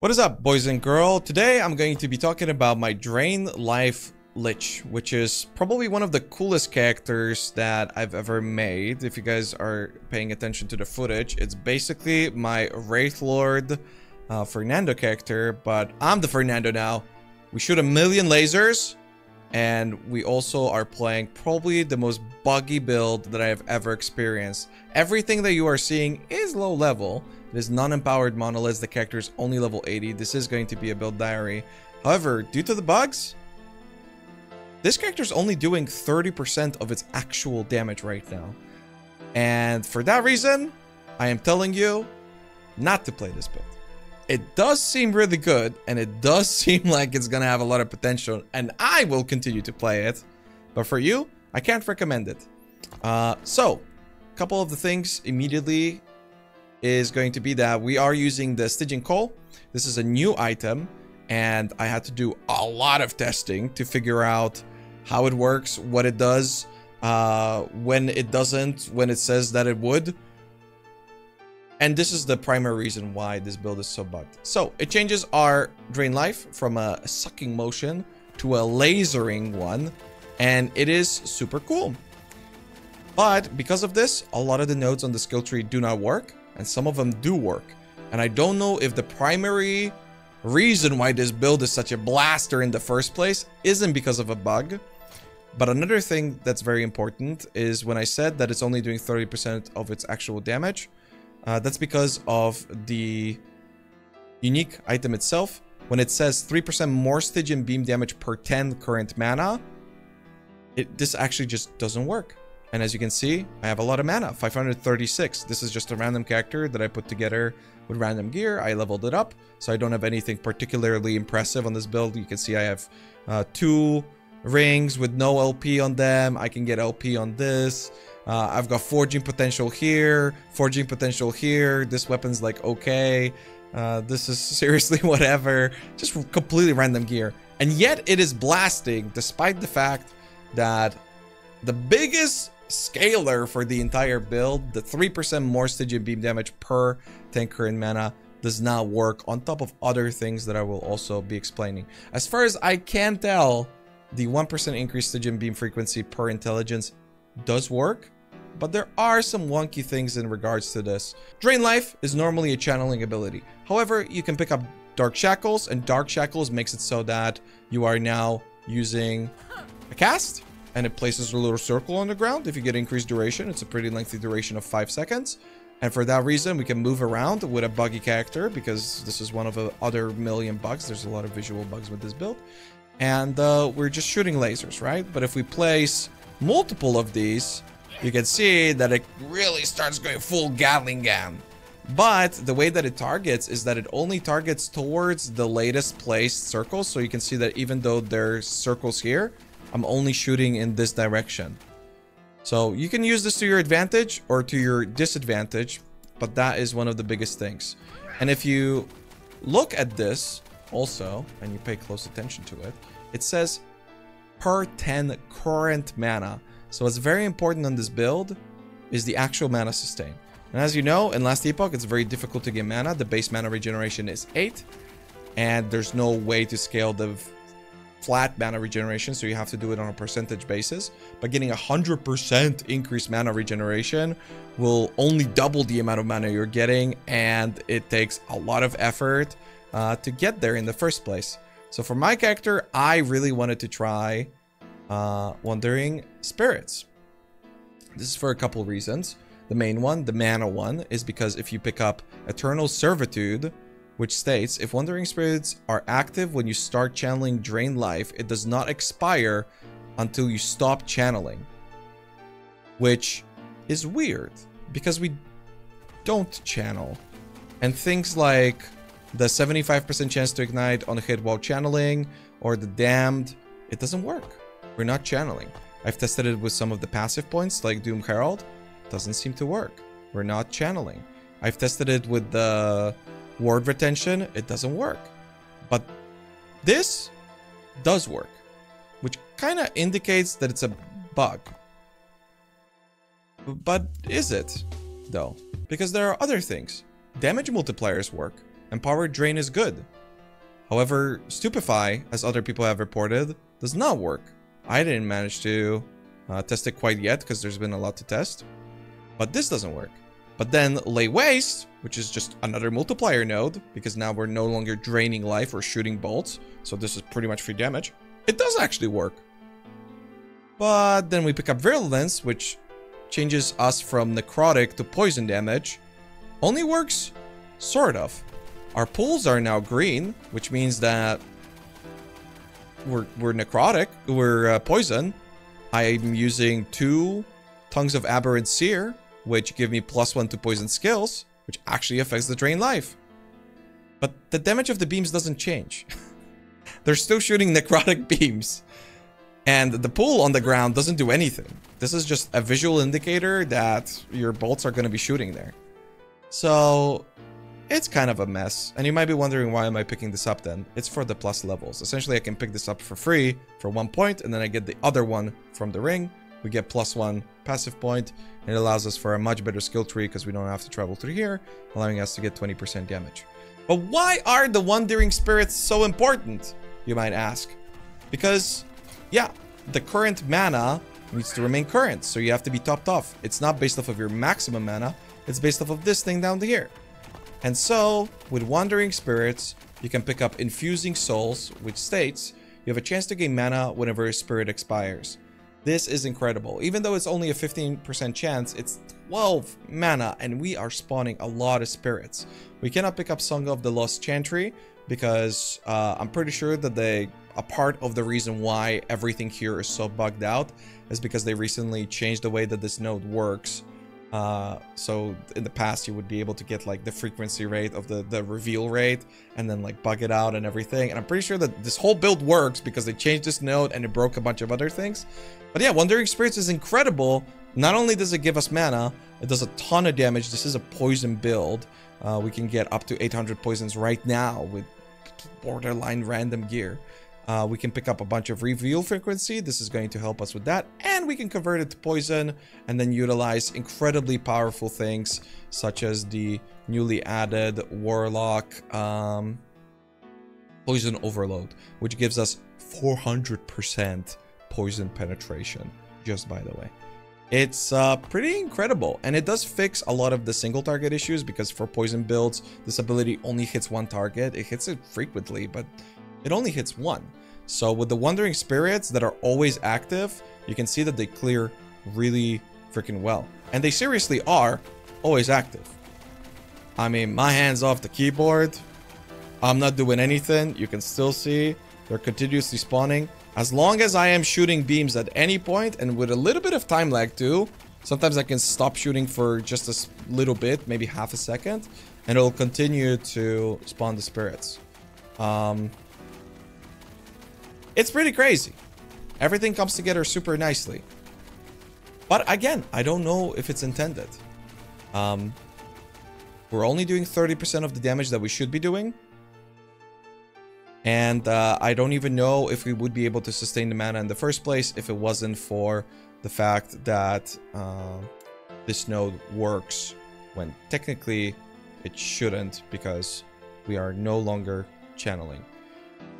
What is up, boys and girls? Today I'm going to be talking about my Drain Life Lich, which is probably one of the coolest characters that I've ever made. If you guys are paying attention to the footage, it's basically my Wraith Lord uh, Fernando character, but I'm the Fernando now. We shoot a million lasers, and we also are playing probably the most buggy build that I have ever experienced. Everything that you are seeing is low level, it is non-empowered monoliths. The character is only level 80. This is going to be a build diary. However, due to the bugs, this character is only doing 30% of its actual damage right now. And for that reason, I am telling you not to play this build. It does seem really good, and it does seem like it's gonna have a lot of potential, and I will continue to play it. But for you, I can't recommend it. Uh, so, a couple of the things immediately is going to be that we are using the Stygian Coal. This is a new item and I had to do a lot of testing to figure out how it works, what it does, uh, when it doesn't, when it says that it would. And this is the primary reason why this build is so bugged. So it changes our drain life from a sucking motion to a lasering one. And it is super cool. But because of this, a lot of the nodes on the skill tree do not work and some of them do work. And I don't know if the primary reason why this build is such a blaster in the first place isn't because of a bug. But another thing that's very important is when I said that it's only doing 30% of its actual damage, uh, that's because of the unique item itself. When it says 3% more Stygian beam damage per 10 current mana, it this actually just doesn't work. And as you can see, I have a lot of mana, 536. This is just a random character that I put together with random gear. I leveled it up, so I don't have anything particularly impressive on this build. You can see I have uh, two rings with no LP on them. I can get LP on this. Uh, I've got forging potential here, forging potential here. This weapon's like okay. Uh, this is seriously whatever. Just completely random gear. And yet it is blasting despite the fact that the biggest scaler for the entire build, the 3% more Stygian beam damage per tanker and mana does not work on top of other things that I will also be explaining. As far as I can tell, the 1% increase Stygian beam frequency per intelligence does work, but there are some wonky things in regards to this. Drain Life is normally a channeling ability. However, you can pick up Dark Shackles, and Dark Shackles makes it so that you are now using a cast and it places a little circle on the ground. If you get increased duration, it's a pretty lengthy duration of 5 seconds. And for that reason, we can move around with a buggy character because this is one of the other million bugs. There's a lot of visual bugs with this build. And uh, we're just shooting lasers, right? But if we place multiple of these, you can see that it really starts going full Gatling gun. But the way that it targets is that it only targets towards the latest placed circles. So you can see that even though there's circles here, I'm only shooting in this direction. So you can use this to your advantage or to your disadvantage, but that is one of the biggest things. And if you look at this also, and you pay close attention to it, it says per 10 current mana. So what's very important on this build is the actual mana sustain. And as you know, in Last Epoch, it's very difficult to get mana. The base mana regeneration is 8, and there's no way to scale the flat mana regeneration, so you have to do it on a percentage basis. But getting 100% increased mana regeneration will only double the amount of mana you're getting, and it takes a lot of effort uh, to get there in the first place. So for my character, I really wanted to try uh, Wandering Spirits. This is for a couple reasons. The main one, the mana one, is because if you pick up Eternal Servitude, which states if Wandering Spirits are active when you start channeling Drain Life, it does not expire until you stop channeling. Which is weird because we don't channel. And things like the 75% chance to ignite on a hit while channeling or the damned, it doesn't work. We're not channeling. I've tested it with some of the passive points like Doom Herald. Doesn't seem to work. We're not channeling. I've tested it with the ward retention, it doesn't work. But this does work, which kind of indicates that it's a bug. But is it, though? Because there are other things. Damage multipliers work, and Power Drain is good. However, Stupefy, as other people have reported, does not work. I didn't manage to uh, test it quite yet because there's been a lot to test. But this doesn't work. But then Lay Waste, which is just another multiplier node, because now we're no longer draining life or shooting bolts, so this is pretty much free damage. It does actually work. But then we pick up Virulence, which changes us from necrotic to poison damage. Only works sort of. Our pools are now green, which means that we're, we're necrotic, we're uh, poison. I'm using two Tongues of Aberrant Seer, which give me plus one to poison skills, which actually affects the drain life. But the damage of the beams doesn't change. They're still shooting necrotic beams. And the pool on the ground doesn't do anything. This is just a visual indicator that your bolts are going to be shooting there. So it's kind of a mess. And you might be wondering why am I picking this up then? It's for the plus levels. Essentially, I can pick this up for free for one point, and then I get the other one from the ring. We get plus one passive point, and it allows us for a much better skill tree because we don't have to travel through here, allowing us to get 20% damage. But why are the Wandering Spirits so important, you might ask? Because, yeah, the current mana needs to remain current, so you have to be topped off. It's not based off of your maximum mana, it's based off of this thing down here. And so, with Wandering Spirits, you can pick up Infusing Souls, which states you have a chance to gain mana whenever a spirit expires. This is incredible. Even though it's only a 15% chance, it's 12 mana and we are spawning a lot of spirits. We cannot pick up Song of the Lost Chantry because uh, I'm pretty sure that they a part of the reason why everything here is so bugged out is because they recently changed the way that this node works uh, so in the past you would be able to get like the frequency rate of the, the reveal rate and then like bug it out and everything. And I'm pretty sure that this whole build works because they changed this node and it broke a bunch of other things. But yeah, Wandering Spirits is incredible. Not only does it give us mana, it does a ton of damage. This is a poison build. Uh, we can get up to 800 poisons right now with borderline random gear. Uh, we can pick up a bunch of reveal frequency. This is going to help us with that. And we can convert it to poison and then utilize incredibly powerful things such as the newly added Warlock um, Poison Overload, which gives us 400% poison penetration, just by the way. It's uh, pretty incredible, and it does fix a lot of the single target issues because for poison builds, this ability only hits one target. It hits it frequently, but it only hits one. So with the Wandering Spirits that are always active, you can see that they clear really freaking well. And they seriously are always active. I mean, my hand's off the keyboard. I'm not doing anything. You can still see they're continuously spawning. As long as I am shooting beams at any point and with a little bit of time lag too, sometimes I can stop shooting for just a little bit, maybe half a second, and it'll continue to spawn the spirits. Um, it's pretty crazy. Everything comes together super nicely. But again, I don't know if it's intended. Um, we're only doing 30% of the damage that we should be doing. And uh, I don't even know if we would be able to sustain the mana in the first place if it wasn't for the fact that uh, this node works when technically it shouldn't because we are no longer channeling.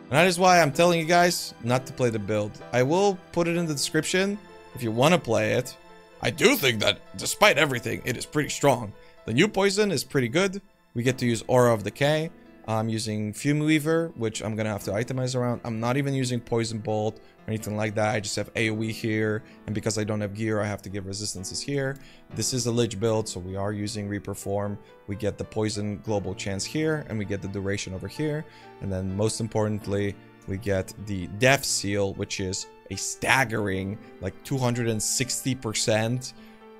And that is why I'm telling you guys not to play the build. I will put it in the description if you want to play it. I do think that, despite everything, it is pretty strong. The new poison is pretty good. We get to use Aura of Decay. I'm using Fume Weaver, which I'm gonna have to itemize around. I'm not even using Poison Bolt or anything like that. I just have AoE here, and because I don't have gear, I have to give resistances here. This is a Lich build, so we are using Reaper Form. We get the Poison Global Chance here, and we get the Duration over here. And then most importantly, we get the Death Seal, which is a staggering, like 260%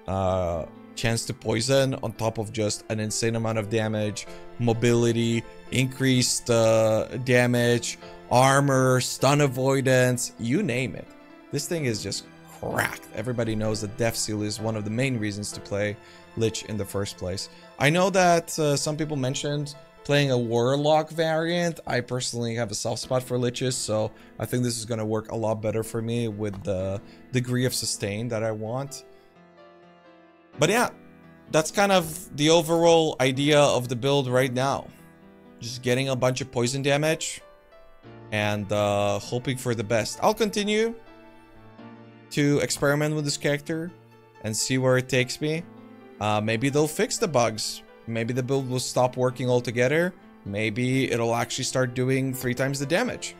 uh, chance to poison on top of just an insane amount of damage, mobility, increased uh, damage, armor, stun avoidance, you name it. This thing is just cracked. Everybody knows that Death Seal is one of the main reasons to play Lich in the first place. I know that uh, some people mentioned playing a Warlock variant. I personally have a soft spot for Liches, so I think this is going to work a lot better for me with the degree of sustain that I want. But yeah, that's kind of the overall idea of the build right now. just getting a bunch of poison damage and uh, hoping for the best. I'll continue to experiment with this character and see where it takes me. Uh, maybe they'll fix the bugs. Maybe the build will stop working altogether. Maybe it'll actually start doing three times the damage.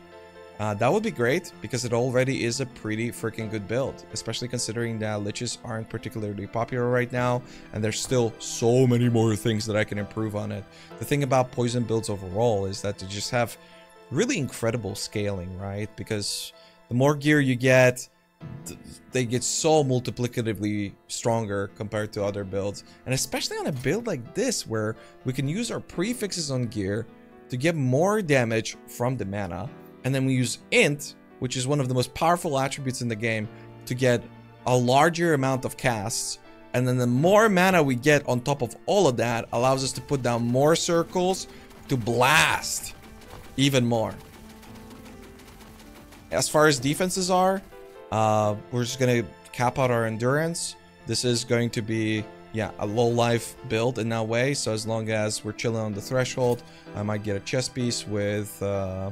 Uh, that would be great because it already is a pretty freaking good build, especially considering that liches aren't particularly popular right now and there's still so many more things that I can improve on it. The thing about poison builds overall is that they just have really incredible scaling, right? Because the more gear you get, they get so multiplicatively stronger compared to other builds. And especially on a build like this where we can use our prefixes on gear to get more damage from the mana and then we use int, which is one of the most powerful attributes in the game, to get a larger amount of casts. And then the more mana we get on top of all of that allows us to put down more circles to blast even more. As far as defenses are, uh, we're just going to cap out our endurance. This is going to be, yeah, a low life build in that way. So as long as we're chilling on the threshold, I might get a chest piece with... Uh,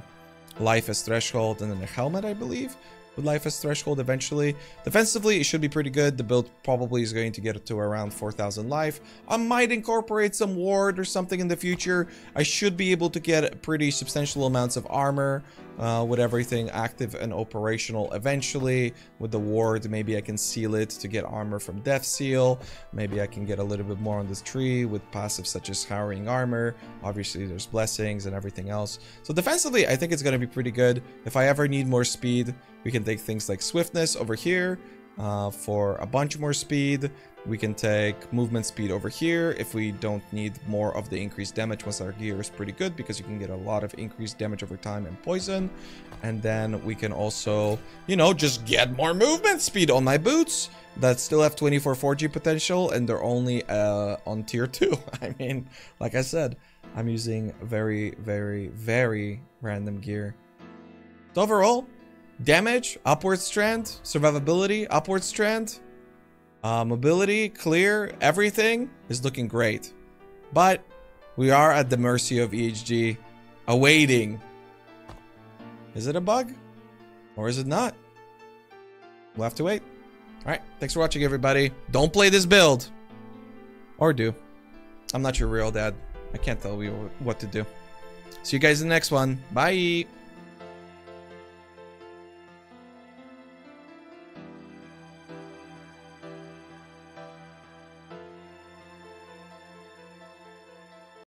life as threshold, and then a helmet, I believe, with life as threshold eventually. Defensively, it should be pretty good. The build probably is going to get to around 4,000 life. I might incorporate some ward or something in the future. I should be able to get pretty substantial amounts of armor uh, with everything active and operational eventually. With the ward, maybe I can seal it to get armor from Death Seal. Maybe I can get a little bit more on this tree with passives such as Harrowing Armor. Obviously, there's Blessings and everything else. So defensively, I think it's going to be pretty good. If I ever need more speed, we can take things like Swiftness over here uh, for a bunch more speed. We can take movement speed over here if we don't need more of the increased damage once our gear is pretty good because you can get a lot of increased damage over time and poison. And then we can also, you know, just get more movement speed on my boots that still have 24 forging potential and they're only uh, on tier 2. I mean, like I said, I'm using very, very, very random gear. So overall, damage, upward strand, survivability, upward strand, uh, mobility, clear, everything is looking great. But we are at the mercy of EHG, awaiting. Is it a bug? Or is it not? We'll have to wait. Alright, thanks for watching everybody. Don't play this build. Or do. I'm not your real dad. I can't tell you what to do. See you guys in the next one. Bye!